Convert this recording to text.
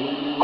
Oh,